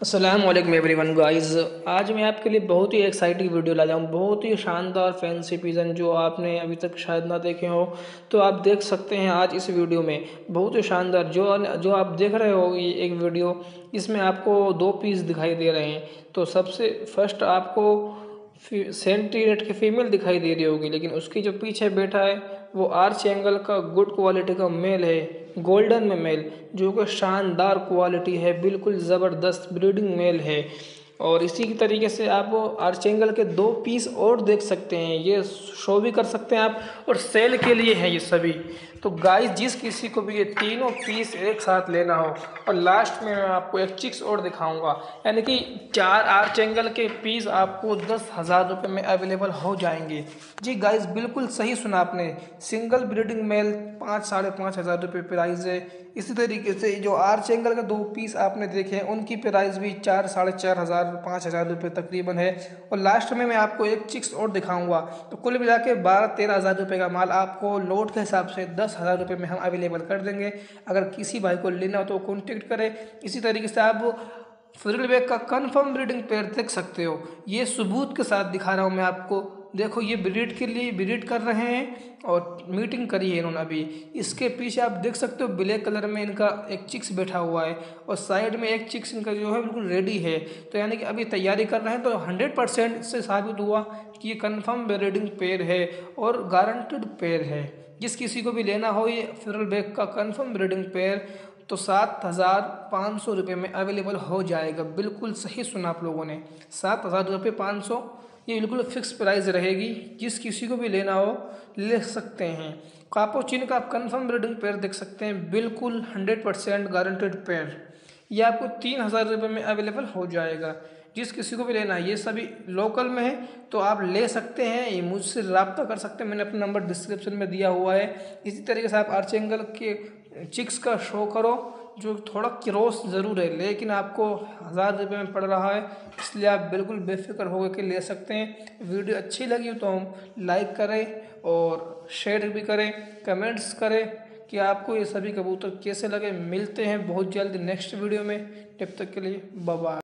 Aslam every one guys आज मैं आपके लिए बहुत ही एक्साइटिंग वीडियो ला हूँ। बहुत ही शानदार फैंसी पिजन जो आपने अभी तक शायद ना देखे हो। तो आप देख सकते हैं आज इस वीडियो में। बहुत ही शानदार जो जो आप देख रहे हो ये एक वीडियो इसमें आपको दो पीस दिखाई दे रहे हैं। तो सबसे फ़र्स्ट आपको सेंटीनेट की फीमेल दिखाई दे रही होगी, लेकिन उसकी जो पीछे बैठा है वो आर्च एंगल का गुड क्वालिटी का मेल है गोल्डन में मेल जो कि शानदार क्वालिटी है, बिल्कुल ज़बरदस्त ब्रीडिंग मेल है। और इसी की तरीके से आप आर्चेंगल के दो पीस और देख सकते हैं। ये शो भी कर सकते हैं आप और सेल के लिए हैं ये सभी। तो गाइस जिस किसी को भी ये तीनों पीस एक साथ लेना हो, और लास्ट में मैं आपको एक चिक्स और दिखाऊँगा। यानी कि चार आर्चेंगल के पीस आपको दस हज़ार रुपये में अवेलेबल हो जाएँगे। जी गाइस बिल्कुल सही सुना आपने। सिंगल ब्रीडिंग मेल पाँच, साढ़े पाँच हज़ार रुपये प्राइस है। इसी तरीके से जो आर्च एंगल के दो पीस आपने देखे उनकी प्राइस भी चार, साढ़े चार हज़ार पाँच हज़ार रुपये तकरीबन है। और लास्ट में मैं आपको एक चिक्स और दिखाऊँगा। तो कुल मिला के बारह, तेरह हज़ार रुपये का माल आपको लोड के हिसाब से दस हज़ार रुपये में हम अवेलेबल कर देंगे। अगर किसी भाई को लेना हो तो कॉन्टेक्ट करें। इसी तरीके से आप फ्रिल बैग का कन्फर्म ब्रीडिंग पेड़ देख सकते हो। ये सबूत के साथ दिखा रहा हूँ मैं आपको। देखो ये ब्रीड के लिए ब्रीड कर रहे हैं और मीटिंग करी है इन्होंने अभी। इसके पीछे आप देख सकते हो ब्लैक कलर में इनका एक चिक्स बैठा हुआ है और साइड में एक चिक्स इनका जो है बिल्कुल रेडी है। तो यानी कि अभी तैयारी कर रहे हैं तो हंड्रेड परसेंट से साबित हुआ कि ये कन्फर्म ब्रीडिंग पेयर है और गारंटेड पेयर है। जिस किसी को भी लेना हो ये फिरल बैग का कन्फर्म ब्रीडिंग पेयर तो सात हज़ार पाँच सौ रुपये में अवेलेबल हो जाएगा। बिल्कुल सही सुना आप लोगों ने। सात हज़ार रुपये पाँच सौ ये बिल्कुल फिक्स प्राइस रहेगी। जिस किसी को भी लेना हो, ले सकते हैं। कापोचिन का आप कन्फर्म ब्रीडिंग पेयर देख सकते हैं। बिल्कुल हंड्रेड परसेंट गारंटेड पेयर ये आपको तीन हज़ार रुपये में अवेलेबल हो जाएगा। जिस किसी को भी लेना है, ये सभी लोकल में है तो आप ले सकते हैं। ये मुझसे रबता कर सकते हैं। मैंने अपना नंबर डिस्क्रिप्शन में दिया हुआ है। इसी तरीके से आप आर्चेंगल के चिक्स का शो करो। जो थोड़ा क्रोस ज़रूर है, लेकिन आपको हज़ार रुपये में पड़ रहा है, इसलिए आप बिल्कुल बेफिक्र होकर के ले सकते हैं। वीडियो अच्छी लगी तो हम लाइक करें और शेयर भी करें, कमेंट्स करें कि आपको ये सभी कबूतर कैसे लगे। मिलते हैं बहुत जल्द नेक्स्ट वीडियो में। तब तक के लिए बाबा